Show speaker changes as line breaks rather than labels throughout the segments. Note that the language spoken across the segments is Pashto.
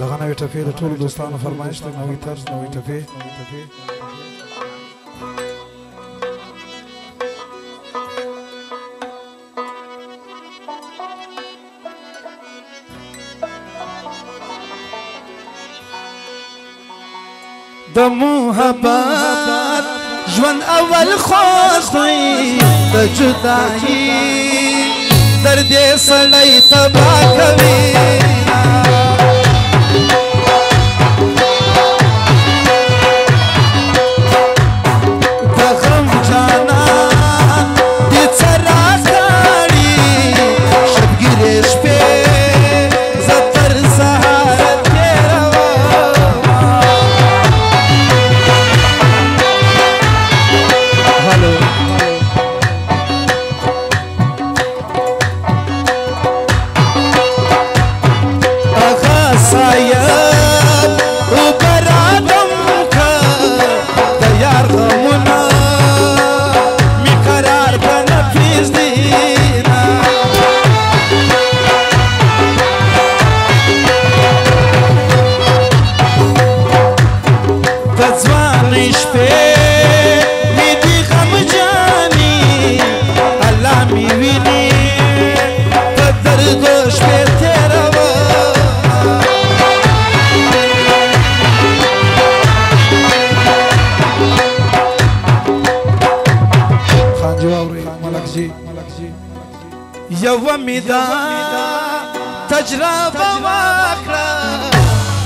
دغه نوې ټپې د ټولو دوستانو فرمایش ته نوې طرز نوې ټپې د محبت ژوند اول خوښوي د جدایي درد یې سړی تباه کوي 아, یو میدا تجربه واکړه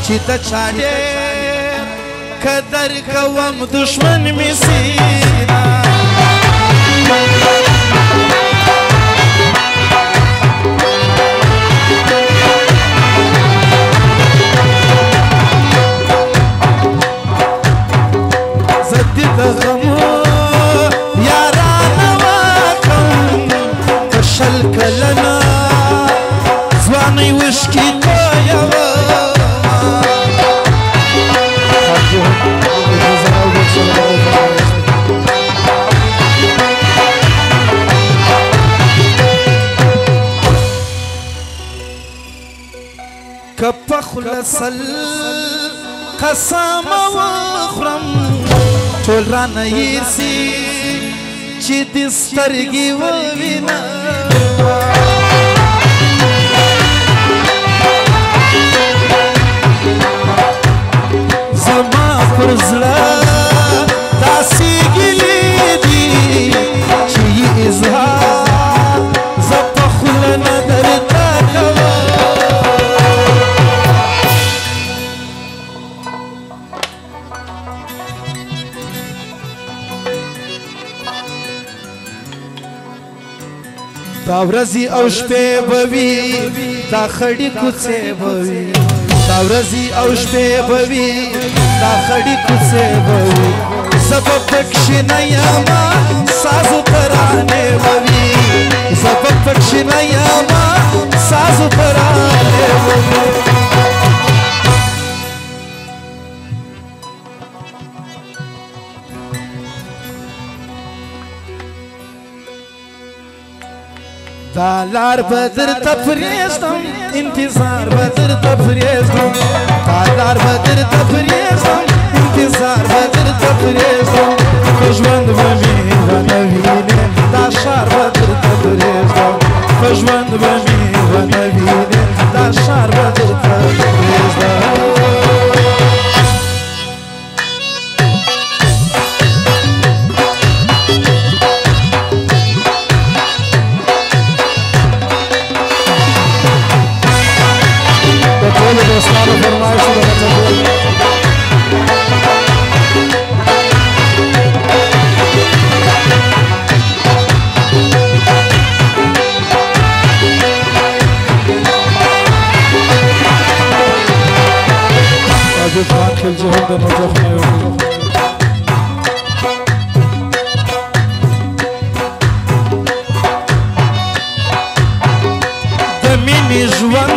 چې د چاډه قدر کوم دشمن می سیدا لنا ځواني وشکي تویا کپخلسل قسم وخرم ټول رانه یې سي چې د سترګې ووینم پر زړه داسې ګلې دي چې یې اظهار زه په خوله نه درته دا ورځې او شپې به وي دا خړې کوڅې به وي دا ورځي او شپې به وي دا خړې کوڅې به وي زه به پکښې نه یمه سازو ترانې به وي زه به پکښې نه یمه سازو ترانې به وي دالار بدر تفریستم انتظار بدر تفریستم तफरी Çöl cehennem ocakına yorulur Deminiz var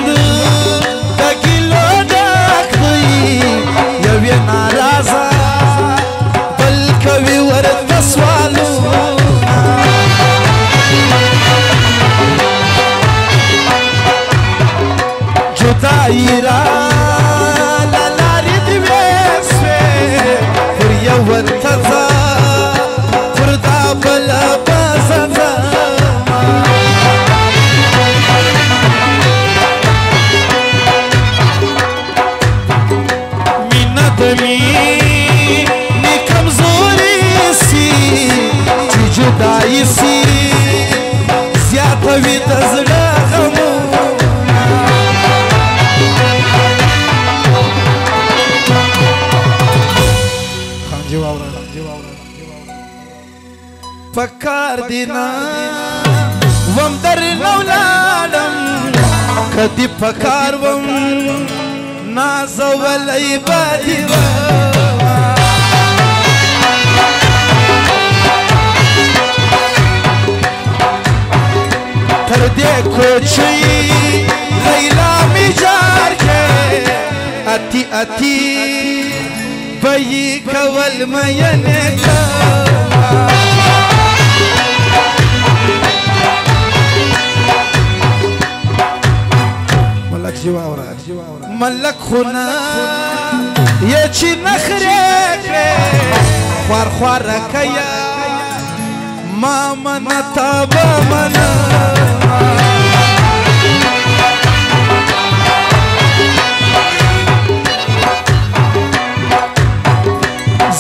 نیسی زیاتوي د زړه غمونه پکار دینا وم در نولالم کدی پکار وم نازولی بادی وم تر دې کوچي لیلا می جار کې اتی اتی بي کول مې نه کا ملک جوا اورا ملک خونا یه چی نخره خوار خوار کیا ما منتا با منا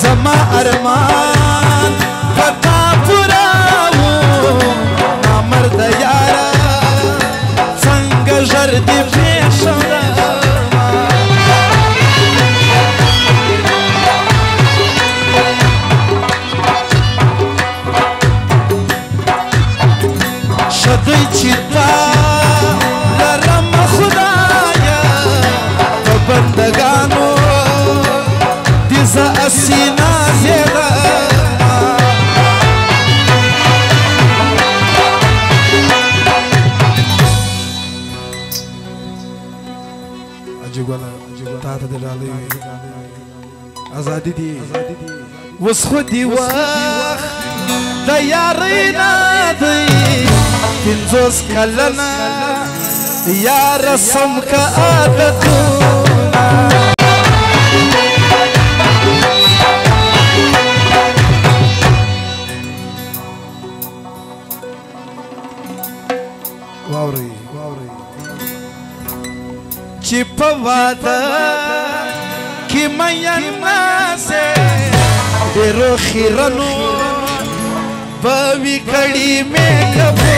زما ارمان جګونه تا ته د ډالۍ ازادي دي اوس خو دي وخت د یارۍ نه دی پنځوس کلنه یا رسم که عادتونه ډېرو خیرنو به وي کړي میکپو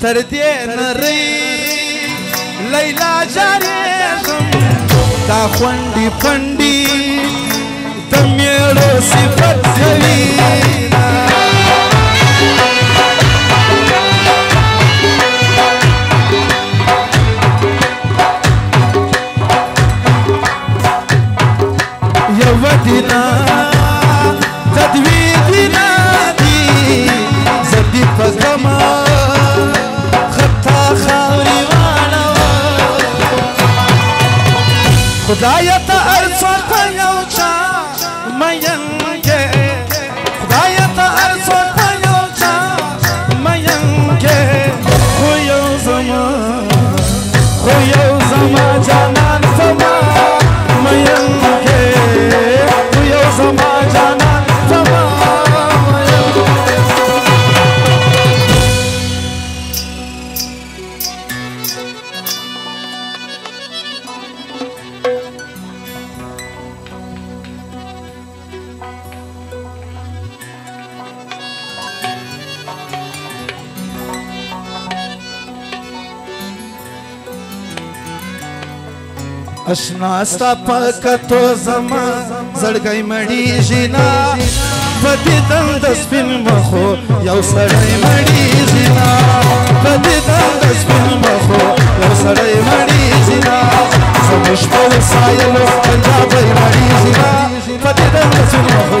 تر دې نری لیلا جارېږم دا خوندې پنډي د میړو صفت کوي batalla. اشنا ستا پکتو زما زړګي مړی جنا پدې دند سپین مخو یو سړی مړی جنا پدې دند سپین مخو یو سړی مړی جنا زموږ په وسایلو پنجاب مړی جنا پدې دند سپین مخو